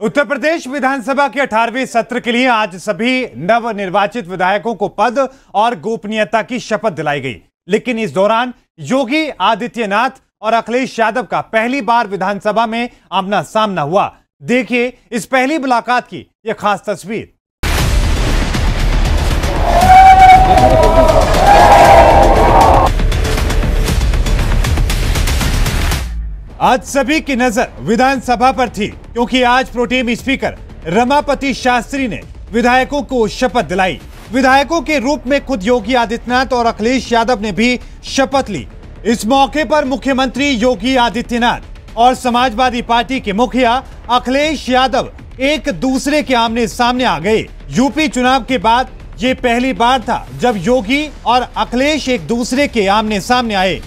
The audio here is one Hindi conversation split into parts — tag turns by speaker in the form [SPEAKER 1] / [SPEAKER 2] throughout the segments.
[SPEAKER 1] उत्तर प्रदेश विधानसभा के 18वें सत्र के लिए आज सभी नवनिर्वाचित विधायकों को पद और गोपनीयता की शपथ दिलाई गई। लेकिन इस दौरान योगी आदित्यनाथ और अखिलेश यादव का पहली बार विधानसभा में आमना सामना हुआ। देखिए इस पहली मुलाकात की यह खास तस्वीर। आज सभी की नज़र विधानसभा पर थी, क्योंकि आज प्रोटेम स्पीकर रमापति शास्त्री ने विधायकों को शपथ दिलाई। विधायकों के रूप में खुद योगी आदित्यनाथ और अखिलेश यादव ने भी शपथ ली। इस मौके पर मुख्यमंत्री योगी आदित्यनाथ और समाजवादी पार्टी के मुखिया अखिलेश यादव एक दूसरे के आमने सामने आ गए। यूपी चुनाव के बाद ये पहली बार था जब योगी और अखिलेश एक दूसरे के आमने सामने आए।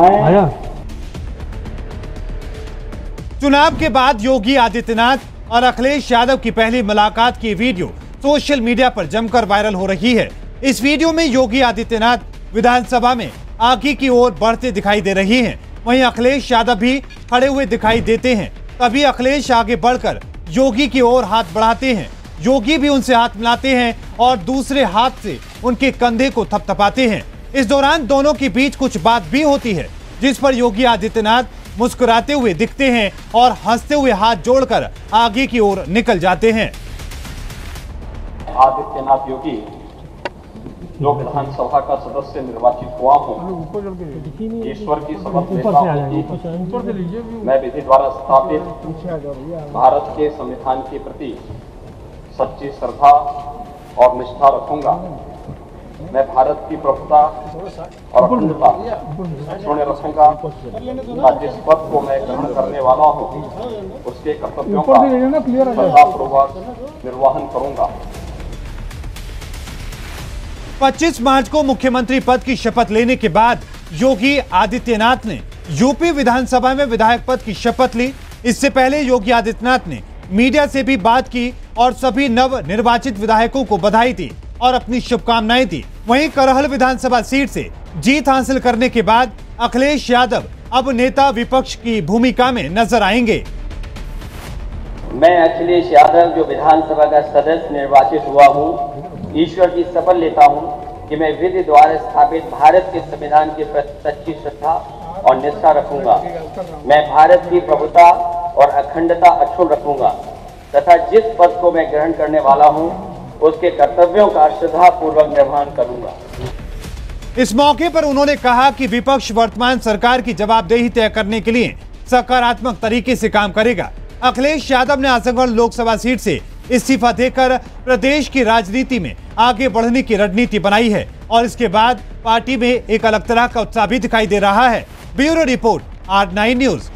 [SPEAKER 2] आया।
[SPEAKER 1] चुनाव के बाद योगी आदित्यनाथ और अखिलेश यादव की पहली मुलाकात की वीडियो सोशल मीडिया पर जमकर वायरल हो रही है। इस वीडियो में योगी आदित्यनाथ विधानसभा में आगे की ओर बढ़ते दिखाई दे रही हैं। वहीं अखिलेश यादव भी खड़े हुए दिखाई देते हैं। तभी अखिलेश आगे बढ़कर योगी की ओर हाथ बढ़ाते हैं। योगी भी उनसे हाथ मिलाते हैं और दूसरे हाथ से उनके कंधे को थपथपाते हैं। इस दौरान दोनों के बीच कुछ बात भी होती है जिस पर योगी आदित्यनाथ मुस्कुराते हुए दिखते हैं और हँसते हुए हाथ जोड़कर आगे की ओर निकल जाते हैं।
[SPEAKER 3] आदित्यनाथ योगी जो विधानसभा का सदस्य निर्वाचित हुआ हूँ ईश्वर की शपथ लेता हूँ मैं विधि द्वारा स्थापित भारत के संविधान के प्रति सच्ची श्रद्धा और निष्ठा रखूँगा। मैं भारत की प्रभुता और अखंडता सुने रखूँगा तथा जिस पद को मैं ग्रहण करने वाला हूँ। उसके कर्तव्यों का श्रद्धापूर्वक निर्वहन करूँगा।
[SPEAKER 1] 25 मार्च को मुख्यमंत्री पद की शपथ लेने के बाद योगी आदित्यनाथ ने यूपी विधानसभा में विधायक पद की शपथ ली। इससे पहले योगी आदित्यनाथ ने मीडिया से भी बात की और सभी नव निर्वाचित विधायकों को बधाई दी। और अपनी शुभकामनाएँ दी। वहीं करहल विधानसभा सीट से जीत हासिल करने के बाद अखिलेश यादव अब नेता विपक्ष की भूमिका में नज़र आएँगे।
[SPEAKER 4] मैं अखिलेश यादव, जो विधानसभा का सदस्य निर्वाचित हुआ हूँ, ईश्वर की शपथ लेता हूँ कि मैं विधि द्वारा स्थापित भारत के संविधान के प्रति सच्ची श्रद्धा और निष्ठा रखूँगा। मैं भारत की प्रभुता और अखंडता अक्षुण रखूँगा तथा जिस पद को मैं ग्रहण करने वाला हूँ उसके कर्तव्यों का श्रद्धा पूर्वक निर्वहन करूँगा।
[SPEAKER 1] इस मौके पर उन्होंने कहा कि विपक्ष वर्तमान सरकार की जवाबदेही तय करने के लिए सकारात्मक तरीके से काम करेगा। अखिलेश यादव ने आजमगढ़ लोकसभा सीट से इस्तीफा देकर प्रदेश की राजनीति में आगे बढ़ने की रणनीति बनाई है और इसके बाद पार्टी में एक अलग तरह का उत्साह भी दिखाई दे रहा है। Bureau report, R nine news.